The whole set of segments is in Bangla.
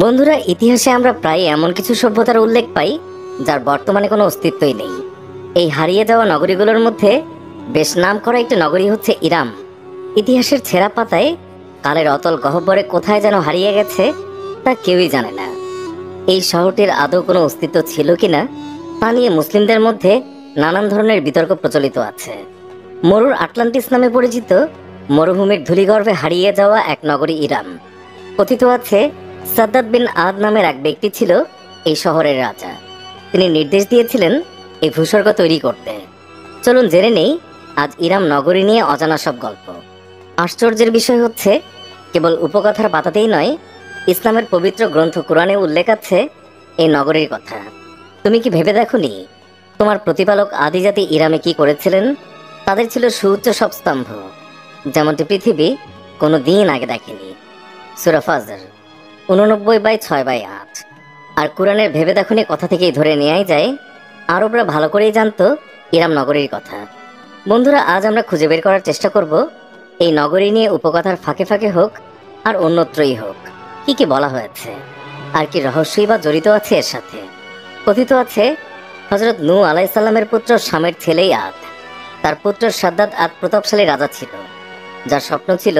বন্ধুরা, ইতিহাসে আমরা প্রায় এমন কিছু সভ্যতার উল্লেখ পাই, যার বর্তমানে কোনো অস্তিত্বই নেই। এই হারিয়ে যাওয়া নগরীগুলোর মধ্যে বেশ নাম করা একটি নগরী হচ্ছে ইরাম। ইতিহাসের ছেঁড়া পাতায় কালের অতল গহ্বরে কোথায় যেন হারিয়ে গেছে, তা কেউই জানে না। এই শহরটির আদৌ কোনো অস্তিত্ব ছিল কিনা, তা নিয়ে মুসলিমদের মধ্যে নানান ধরনের বিতর্ক প্রচলিত আছে। মরুর আটলান্টিস নামে পরিচিত মরুভূমির ধূলিগর্ভে হারিয়ে যাওয়া এক নগরী ইরাম। কথিত আছে সাদ্দাত বিন আদ নামের এক ব্যক্তি ছিল এই শহরের রাজা। তিনি নির্দেশ দিয়েছিলেন এই ভূস্বর্গ তৈরি করতে। চলুন জেনে নেই, আজ ইরাম নগরী নিয়ে অজানা সব গল্প। আশ্চর্যের বিষয় হচ্ছে, কেবল উপকথার পাতাতেই নয়, ইসলামের পবিত্র গ্রন্থ কোরআনে উল্লেখ আছে এই নগরীর কথা। তুমি কি ভেবে দেখনি, তোমার প্রতিপালক আদিজাতি ইরামে কি করেছিলেন? তাদের ছিল সুউচ্চ সব স্তম্ভ, যেমনটি পৃথিবী কোনো দিন আগে দেখেনি। সুরা ফাজর। উননব্বই বাই ছয় বাই আট। আর কোরআনের ভেবে দেখুনি কথা থেকেই ধরে নেওয়াই যায়, আরবরা ভালো করেই জানতো ইরাম নগরীর কথা। বন্ধুরা, আজ আমরা খুঁজে বের করার চেষ্টা করব, এই নগরী নিয়ে উপকথার ফাঁকে ফাঁকে হোক আর অন্যত্রই হোক। কি কি বলা হয়েছে? আর কি রহস্যই বা জড়িত আছে এর সাথে? কথিত আছে হজরত নূ আলাইসাল্লামের পুত্র স্বামীর ছেলেই আদ। তার পুত্র সাদ্দাত আদ প্রতাপশালী রাজা ছিল, যার স্বপ্ন ছিল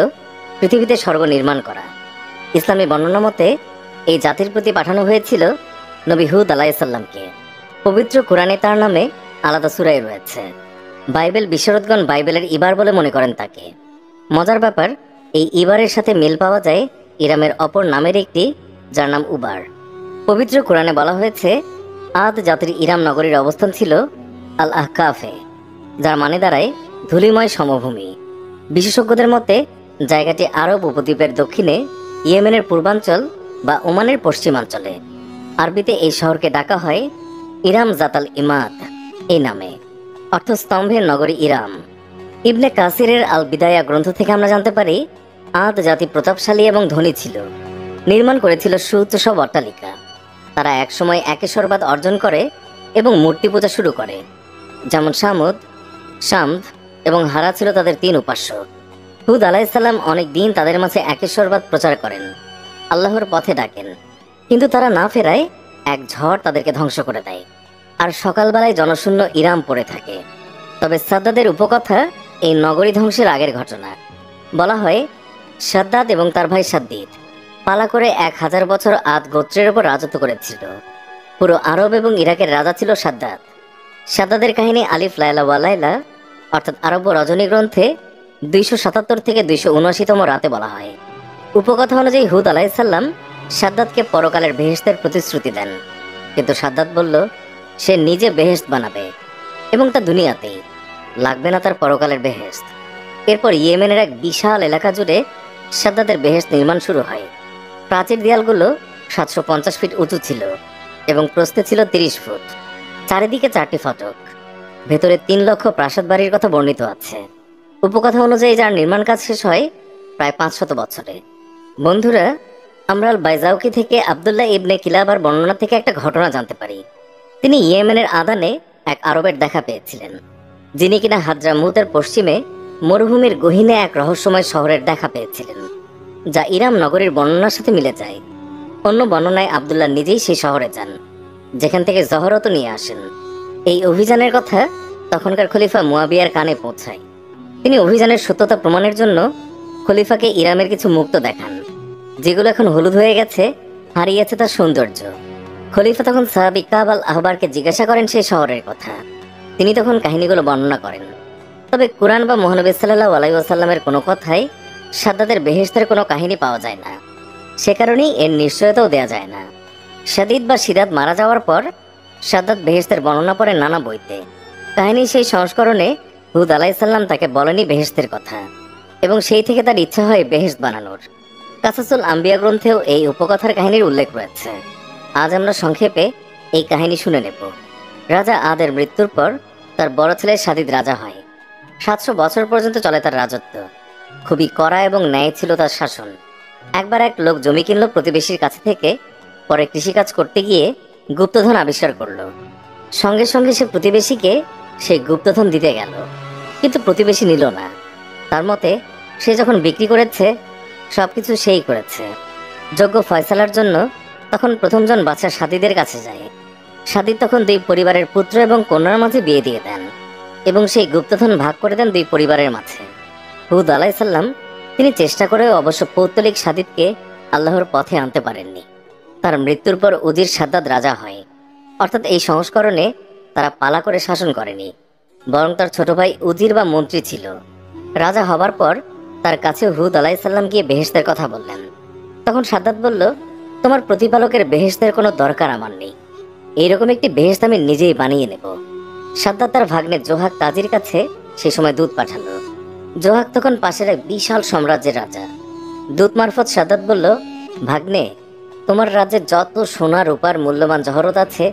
পৃথিবীতে স্বর্গ নির্মাণ করা। ইসলামী বর্ণনা মতে, এই জাতির প্রতি পাঠানো হয়েছিল নবী হুদ আলাইসাল্লামকে পবিত্র কোরআনে তার নামে আলাদা সুরাই রয়েছে। বাইবেল বিশরদগণ বাইবেলের ইবার বলে মনে করেন তাকে। মজার ব্যাপার, এই ইবারের সাথে মিল পাওয়া যায় ইরামের অপর নামের একটি, যার নাম উবার। পবিত্র কোরআনে বলা হয়েছে, আদ জাতির ইরাম নগরীর অবস্থান ছিল আল আহকাফে যার মানে দাঁড়ায় ধূলিময় সমভূমি। বিশেষজ্ঞদের মতে, জায়গাটি আরব উপদ্বীপের দক্ষিণে ইয়েমেনের পূর্বাঞ্চল বা ওমানের পশ্চিমাঞ্চলে। আরবিতে এই শহরকে ডাকা হয় ইরাম জাতাল ইমাদ এই নামে। অর্থ স্তম্ভের নগরী ইরাম। ইবনে কাসিরের আল বিদায়া গ্রন্থ থেকে আমরা জানতে পারি, আদ জাতি প্রতাপশালী এবং ধনী ছিল। নির্মাণ করেছিল সুউচ্চ সব অট্টালিকা। তারা একসময় একেশ্বরবাদ অর্জন করে এবং মূর্তি পূজা শুরু করে। যেমন সামুদ শাম্ভ এবং হারা ছিল তাদের তিন উপাস্য। হুদ আলাইসাল্লাম অনেক দিন তাদের মাঝে একেশ্বরবাদ প্রচার করেন, আল্লাহর পথে ডাকেন। কিন্তু তারা না ফেরায় এক ঝড় তাদেরকে ধ্বংস করে দেয়। আর সকালবেলায় জনশূন্য ইরাম পড়ে থাকে। তবে সাদ্দাদের উপকথা এই নগরী ধ্বংসের আগের ঘটনা। বলা হয়, সাদ্দাদ এবং তার ভাই সাদ্দিদ পালা করে এক হাজার বছর আদ গোত্রের ওপর রাজত্ব করেছিল। পুরো আরব এবং ইরাকের রাজা ছিল সাদ্দাদ। সাদ্দাদের কাহিনী আলিফ লাইলা ওয়ালাইলা অর্থাৎ আরব্য রজনী গ্রন্থে দুইশো সাতাত্তর থেকে দুইশো উনআশিতম রাতে বলা হয়। উপকথা অনুযায়ী হুদ আলাইসাল্লাম সাদ্দাতকে পরকালের বেহেস্তের প্রতিশ্রুতি দেন। কিন্তু সাদ্দাত বলল, সে নিজে বেহেস্ত বানাবে এবং তা দুনিয়াতেই লাগবে না তার পরকালের বেহেস্ত এরপর ইয়েমেনের এক বিশাল এলাকা জুড়ে সাদ্দাতের বেহেস্ত নির্মাণ শুরু হয়। প্রাচীর দেয়ালগুলো সাতশো পঞ্চাশ ফিট উঁচু ছিল এবং প্রস্থে ছিল তিরিশ ফুট। চারিদিকে চারটি ফটক। ভেতরে তিন লক্ষ প্রাসাদ বাড়ির কথা বর্ণিত আছে। উপকথা অনুযায়ী যার নির্মাণ কাজ শেষ হয় প্রায় পাঁচশত বছরে। বন্ধুরা, আমরা বাইজাউকি থেকে আবদুল্লাহ ইবনে কিলাবার বর্ণনা থেকে একটা ঘটনা জানতে পারি। তিনি ইয়েমেনের আদানে এক আরবের দেখা পেয়েছিলেন, যিনি কিনা হাজরামুতের পশ্চিমে মরুভূমির গহীনে এক রহস্যময় শহরের দেখা পেয়েছিলেন, যা ইরাম নগরীর বর্ণনার সাথে মিলে যায়। অন্য বর্ণনায় আবদুল্লাহ নিজেই সেই শহরে যান, যেখান থেকে জহরত নিয়ে আসেন। এই অভিযানের কথা তখনকার খলিফা মুয়াবিয়ার কানে পৌঁছায়। তিনি অভিযানের সত্যতা প্রমাণের জন্য খলিফাকে ইরামের কিছু মুক্ত দেখান, যেগুলো এখন হলুদ হয়ে গেছে, হারিয়েছে তার সৌন্দর্য। খলিফা তখন সাহাবি কাব আল আহবারকে জিজ্ঞাসা করেন সেই শহরের কথা। তিনি তখন কাহিনীগুলো বর্ণনা করেন। তবে কোরআন বা মহানবী সাল্লাহ আলাইসাল্লামের কোনো কথাই সাদ্দাদের বেহেস্তের কোনো কাহিনী পাওয়া যায় না। সে কারণেই এর নিশ্চয়তাও দেয়া যায় না। সাদিদ বা সিরাত মারা যাওয়ার পর সাদ্দাত বেহেস্তের বর্ণনা পড়ে নানা বইতে। কাহিনী সেই সংস্করণে হুদ আলাইসাল্লাম তাকে বলেনি বেহেস্তের কথা, এবং সেই থেকে তার ইচ্ছা হয় বেহেস্ত বানানোর। কাসাসুল আম্বিয়া গ্রন্থেও এই উপকথার কাহিনীর উল্লেখ রয়েছে। আজ আমরা সংক্ষেপে এই কাহিনী শুনে নেব। রাজা আদের মৃত্যুর পর তার বড় ছেলে সাদিদ রাজা হয়। সাতশো বছর পর্যন্ত চলে তার রাজত্ব। খুবই কড়া এবং ন্যায় ছিল তার শাসন। একবার এক লোক জমি কিনল প্রতিবেশীর কাছে থেকে, পরে কৃষিকাজ করতে গিয়ে গুপ্তধন আবিষ্কার করল। সঙ্গে সঙ্গে সে প্রতিবেশীকে সেই গুপ্তধন দিতে গেল, কিন্তু প্রতিবেশী নিল না। তার মতে, সে যখন বিক্রি করেছে, সবকিছু সেই করেছে। যোগ্য ফয়সালার জন্য তখন প্রথমজন বাচ্চা সাদিদের কাছে যায়। সাদিদ তখন দুই পরিবারের পুত্র এবং কন্যার মাঝে বিয়ে দিয়ে দেন, এবং সেই গুপ্তধন ভাগ করে দেন দুই পরিবারের মাঝে। হুদ আলাইসাল্লাম তিনি চেষ্টা করে অবশ্য পৌত্তলিক সাদিদকে আল্লাহর পথে আনতে পারেননি। তার মৃত্যুর পর উজির সাদ্দাদ রাজা হয়। অর্থাৎ এই সংস্করণে তারা পালা করে শাসন করেনি, বরং তার ছোট ভাই উজির বা মন্ত্রী ছিল। রাজা হবার পর তার কাছে হুদ আলাইসাল্লাম গিয়ে বেহেস্তের কথা বললেন। তখন সাদ্দাত বলল, তোমার প্রতিপালকের বেহেস্তের কোনো দরকার আমার নেই। এইরকম একটি বেহেস্ত আমি নিজেই বানিয়ে নেব। সাদ্দাত তার ভাগ্নে জোহাক তাজির কাছে সে সময় দুধ পাঠালো। জোহাক তখন পাশের এক বিশাল সাম্রাজ্যের রাজা। দূত মারফত সাদ্দাত বলল, ভাগ্নে, তোমার রাজ্যে যত সোনা, রূপার মূল্যবান জহরত আছে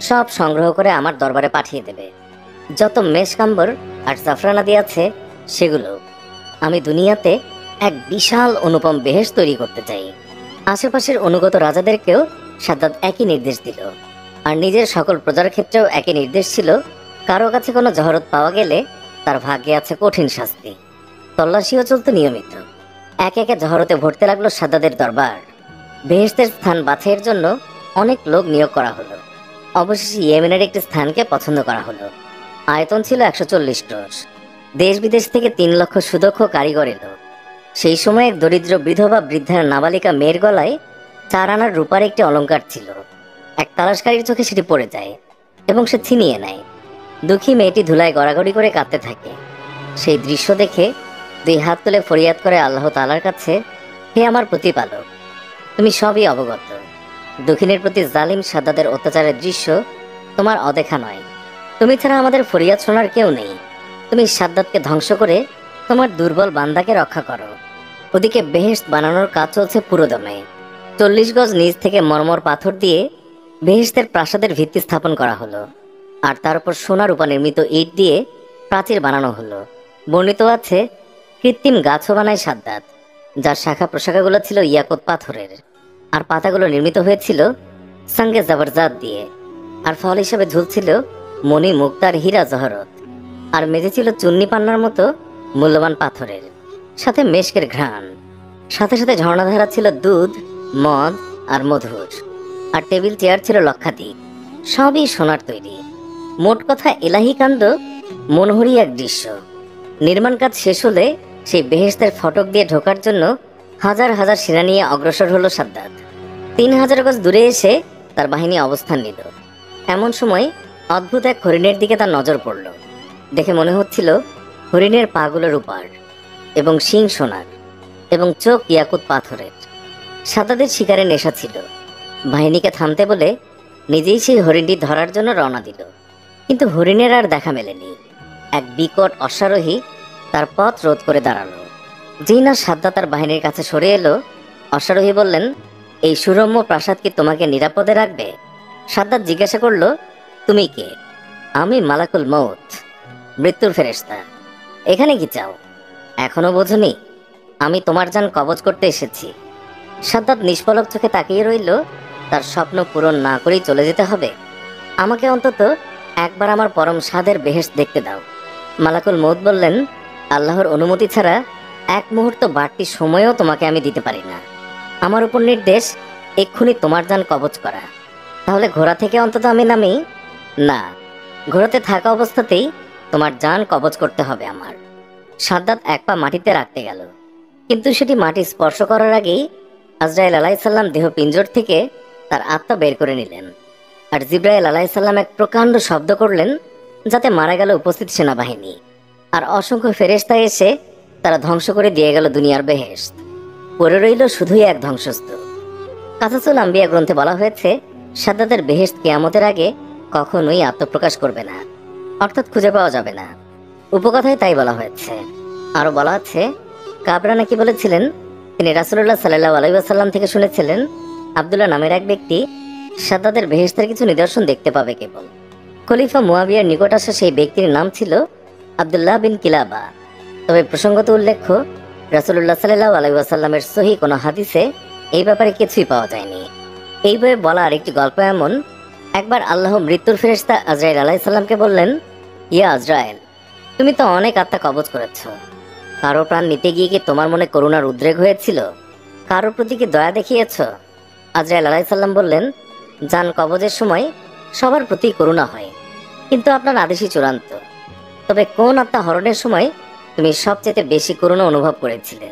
সব সংগ্রহ করে আমার দরবারে পাঠিয়ে দেবে। যত মেশকাম্বর আর জাফরানাদি আছে, সেগুলো আমি দুনিয়াতে এক বিশাল অনুপম বেহেস তৈরি করতে চাই। আশেপাশের অনুগত রাজাদেরকেও সাদ্দাত একই নির্দেশ দিল। আর নিজের সকল প্রজার ক্ষেত্রেও একই নির্দেশ ছিল, কারও কাছে কোনো জহরত পাওয়া গেলে তার ভাগ্যে আছে কঠিন শাস্তি। তল্লাশিও চলতো নিয়মিত। এক একে জহরতে ভরতে লাগল সাদ্দাদের দরবার। বেহেস্তের স্থান বাছাইয়ের জন্য অনেক লোক নিয়োগ করা হলো। অবশেষে ইয়েমেনের একটি স্থানকে পছন্দ করা হলো। আয়তন ছিল একশো চল্লিশ ক্রোশ দেশ বিদেশ থেকে তিন লক্ষ সুদক্ষ কারিগর এলো। সেই সময় এক দরিদ্র বিধবা বৃদ্ধার নাবালিকা মেয়ের গলায় চার আনার রূপার একটি অলংকার ছিল। এক তালাশকারীর চোখে সেটি পড়ে যায় এবং সে ছিনিয়ে নেয়। দুঃখী মেয়েটি ধুলায় গড়াগড়ি করে কাঁদতে থাকে। সেই দৃশ্য দেখে দুই হাত তুলে ফরিয়াদ করে আল্লাহ তালার কাছে, হে আমার প্রতিপালক, তুমি সবই অবগত। দক্ষিণের প্রতি জালিম সাদ্দাদের অত্যাচারের দৃশ্য তোমার অদেখা নয়। তুমি ছাড়া আমাদের ফরিয়াদ শোনার কেউ নেই। তুমি সাদ্দাতকে ধ্বংস করে তোমার দুর্বল বান্দাকে রক্ষা করো। ওদিকে বেহেস্ত বানানোর কাজ চলছে পুরোদমে। চল্লিশ গজ নিচ থেকে মর্মর পাথর দিয়ে বেহেস্তের প্রাসাদের ভিত্তি স্থাপন করা হলো। আর তার উপর সোনার উপা নির্মিত ইট দিয়ে প্রাচীর বানানো হলো। বর্ণিত আছে কৃত্রিম গাছও বানায় সাদ্দাত, যার শাখা প্রশাখাগুলো ছিল ইয়াকত পাথরের। আর পাতাগুলো নির্মিত হয়েছিল সঙ্গে জবরজাত দিয়ে। আর ফল হিসেবে ঝুলছিল মণি, মুক্তার, হীরা, জহরত। আর মেঝে ছিল চুন্নি পান্নার মতো মূল্যবান পাথরের, সাথে মেশকের ঘ্রাণ। সাথে সাথে ঝর্ণাধারা ছিল দুধ, মদ আর মধুর। আর টেবিল, চেয়ার ছিল লক্ষাধিক, সবই সোনার তৈরি। মোট কথা এলাহি কাণ্ড, মনোহরী এক দৃশ্য। নির্মাণ কাজ শেষ হলে সেই বেহেস্তের ফটক দিয়ে ঢোকার জন্য হাজার হাজার সেনা নিয়ে অগ্রসর হলো সাদ্দাত। তিন হাজার গজ দূরে এসে তার বাহিনী অবস্থান নিল। এমন সময় অদ্ভুত এক হরিণের দিকে তার নজর পড়ল। দেখে মনে হচ্ছিল হরিণের পাগুলোর উপার এবং শিং সোনার এবং চোখ ইয়াকুত পাথরের। সাদাদের শিকারে নেশা ছিল। বাহিনীকে থামতে বলে নিজেই সেই হরিণটি ধরার জন্য রওনা দিল। কিন্তু হরিণের আর দেখা মেলেনি। এক বিকট অশ্বারোহী তার পথ রোধ করে দাঁড়াল। যেই না সাদ্দা তার বাহিনীর কাছে সরে এলো, অশ্বারোহী বললেন এই সুরম্য প্রাসাদ কি তোমাকে নিরাপদে রাখবে? সাদ্দাত জিজ্ঞাসা করল, তুমি কে? আমি মালাকুল মৌত মৃত্যুর ফেরেস্তা এখানে কি চাও? এখনও বোঝনি, আমি তোমার যান কবজ করতে এসেছি। সাদ্দাত নিষ্পলক চোখে তাকিয়ে রইল, তার স্বপ্ন পূরণ না করেই চলে যেতে হবে। আমাকে অন্তত একবার আমার পরম স্বাদের বেহেস দেখতে দাও। মালাকুল মৌত বললেন, আল্লাহর অনুমতি ছাড়া এক মুহূর্ত বাড়তি সময়ও তোমাকে আমি দিতে পারি না। আমার উপর নির্দেশ, এক্ষুনি তোমার যান কবচ করা। তাহলে ঘোড়া থেকে অন্তত আমি নামি? না, ঘোড়াতে থাকা অবস্থাতেই তোমার যান কবচ করতে হবে আমার। সাদ্দাত এক পা মাটিতে রাখতে গেল। কিন্তু সেটি মাটি স্পর্শ করার আগেই আজরাইল আলাইসাল্লাম দেহ পিঞ্জর থেকে তার আত্মা বের করে নিলেন। আর জিব্রাইল আলাইসাল্লাম এক প্রকাণ্ড শব্দ করলেন, যাতে মারা গেল উপস্থিত সেনাবাহিনী। আর অসংখ্য ফেরেস্তা এসে তারা ধ্বংস করে দিয়ে গেল দুনিয়ার বেহেস্ত পড়ে রইল শুধুই এক ধ্বংসস্তূপ। কাসাসুল আম্বিয়া গ্রন্থে বলা হয়েছে সাদ্দাতের বেহেস্ত কেয়ামতের আগে কখনোই আত্মপ্রকাশ করবে না, অর্থাৎ খুঁজে পাওয়া যাবে না। উপকথায় তাই বলা হয়েছে। আরও বলা আছে, কাবরা নাকি বলেছিলেন, তিনি রাসুল্লাহ সাল্লাহ আলাইসাল্লাম থেকে শুনেছিলেন, আবদুল্লাহ নামের এক ব্যক্তি সাদ্দাদের বেহেস্তের কিছু নিদর্শন দেখতে পাবে কেবল। খলিফা মুয়াবিয়ার নিকট আসা সেই ব্যক্তির নাম ছিল আবদুল্লাহ বিন কিলাবা। তবে প্রসঙ্গত উল্লেখ্য রাসুল্লাহ সাল্লাহ আলাইসাল্লামের সহি কোনো হাদিসে এই ব্যাপারে কিছুই পাওয়া যায়নি। এই বইয়ে বলা আরেকটি গল্প এমন, একবার আল্লাহ মৃত্যুর ফেরেস্তা আজরাইল আলাইসাল্লামকে বললেন, ইয়া আজরায়েল তুমি তো অনেক আত্মা কবজ করেছ। কারও প্রাণ নিতে গিয়ে কি তোমার মনে করুণার উদ্রেক হয়েছিল? কারোর প্রতি কি দয়া দেখিয়েছ? আজরাইল আলাইসাল্লাম বললেন, যান কবজের সময় সবার প্রতি করুণা হয়, কিন্তু আপনার আদেশই চূড়ান্ত। তবে কোন আত্মা হরণের সময় তুমি সবচেয়ে বেশি করুণা অনুভব করেছিলে।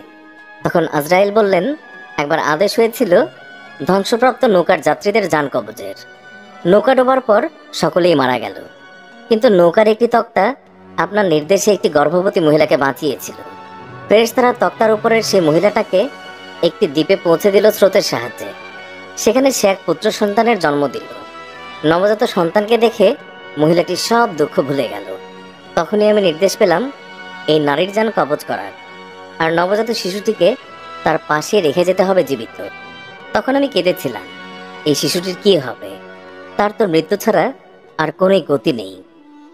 তখন আজরাইল বললেন, একবার আদেশ হয়েছিল, ধ্বংসপ্রাপ্ত নৌকার যাত্রীদের যান কবজের নৌকা ডোবার পর সকলেই মারা গেল। কিন্তু নৌকার একটি তক্তা আপনার নির্দেশে একটি গর্ভবতী মহিলাকে বাঁচিয়েছিল। ফেরেশতারা তক্তার উপরের সেই মহিলাটাকে একটি দ্বীপে পৌঁছে দিল স্রোতের সাহায্যে। সেখানে সে এক পুত্র সন্তানের জন্ম দিল। নবজাত সন্তানকে দেখে মহিলাটি সব দুঃখ ভুলে গেল। তখনই আমি নির্দেশ পেলাম এই নারীর যান কবজ করার। আর নবজাত শিশুটিকে তার পাশে রেখে যেতে হবে জীবিত। তখন আমি কেঁদেছিলাম, এই শিশুটির কি হবে? তার তো মৃত্যু ছাড়া আর কোনো গতি নেই।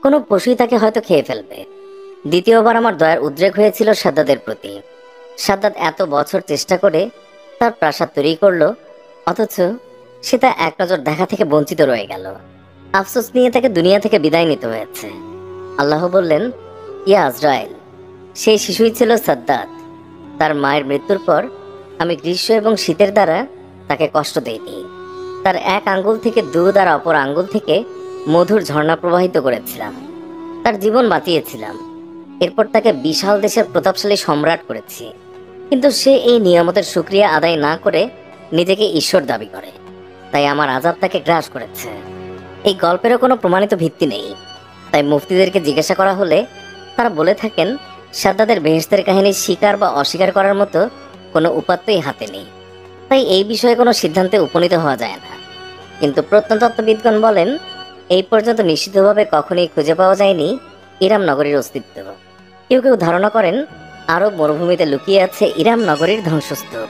কোনো পশুই তাকে হয়তো খেয়ে ফেলবে। দ্বিতীয়বার আমার দয়ার উদ্রেক হয়েছিল সাদ্দাদের প্রতি। সাদ্দাদ এত বছর চেষ্টা করে তার প্রাসাদ তৈরি করল, অথচ সে তা এক নজর দেখা থেকে বঞ্চিত রয়ে গেল। আফসোস নিয়ে তাকে দুনিয়া থেকে বিদায় নিতে হয়েছে। আল্লাহ বললেন, ইয়া আজরায়েল সেই শিশুই ছিল সাদ্দাত। তার মায়ের মৃত্যুর পর আমি গ্রীষ্ম এবং শীতের দ্বারা তাকে কষ্ট দেইনি তার এক আঙ্গুল থেকে দুধ আর অপর আঙ্গুল থেকে মধুর ঝর্ণা প্রবাহিত করেছিলাম। তার জীবন বাঁচিয়েছিলাম। এরপর তাকে বিশাল দেশের প্রতাপশালী সম্রাট করেছি। কিন্তু সে এই নিয়ামতের সুক্রিয়া আদায় না করে নিজেকে ঈশ্বর দাবি করে। তাই আমার আজাব তাকে গ্রাস করেছে। এই গল্পেরও কোনো প্রমাণিত ভিত্তি নেই। তাই মুফতিদেরকে জিজ্ঞাসা করা হলে তারা বলে থাকেন সাদ্দাদের বেহেস্তের কাহিনী স্বীকার বা অস্বীকার করার মতো কোনো উপাত্তই হাতে নেই। তাই এই বিষয়ে কোনো সিদ্ধান্তে উপনীত হওয়া যায় না। কিন্তু প্রত্নতত্ত্ববিদগণ বলেন, এই পর্যন্ত নিশ্চিতভাবে কখনোই খুঁজে পাওয়া যায়নি ইরাম নগরীর অস্তিত্ব। কেউ কেউ ধারণা করেন আরব মরুভূমিতে লুকিয়ে আছে ইরাম নগরীর ধ্বংসস্তূপ।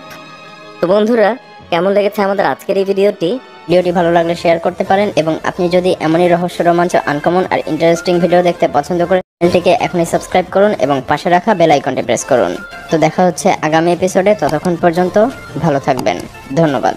তো বন্ধুরা, কেমন লেগেছে আমাদের আজকের এই ভিডিওটি? ভিডিওটি ভালো লাগলে শেয়ার করতে পারেন এবং আপনি যদি এমনই রহস্য, রোমাঞ্চ আনকমন আর ইন্টারেস্টিং ভিডিও দেখতে পছন্দ করেন, চ্যানেলটিকে এখনই সাবস্ক্রাইব করুন এবং পাশে রাখা বেল আইকনটি প্রেস করুন। তো দেখা হচ্ছে আগামী এপিসোডে ততক্ষণ পর্যন্ত ভালো থাকবেন। ধন্যবাদ।